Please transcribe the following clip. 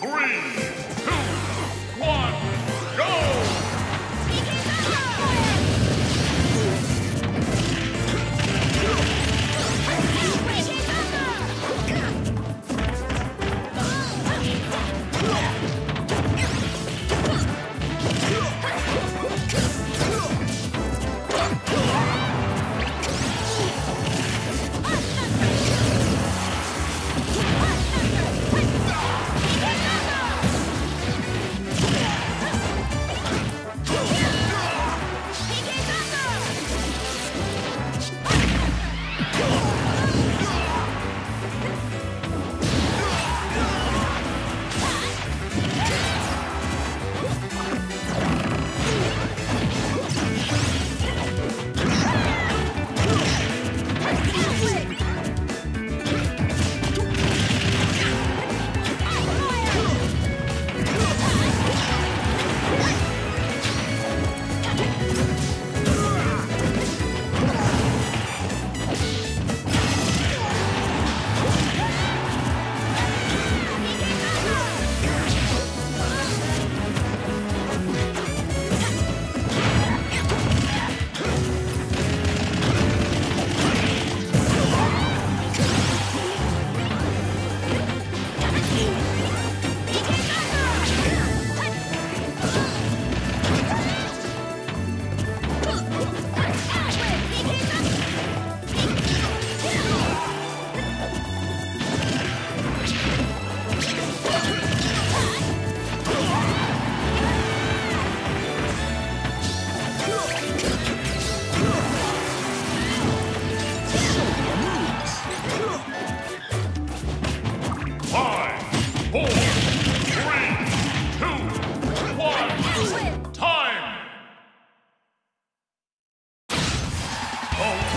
three, two, four, three, two, one, time! Oh,